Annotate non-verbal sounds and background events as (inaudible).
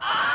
Ah! (laughs)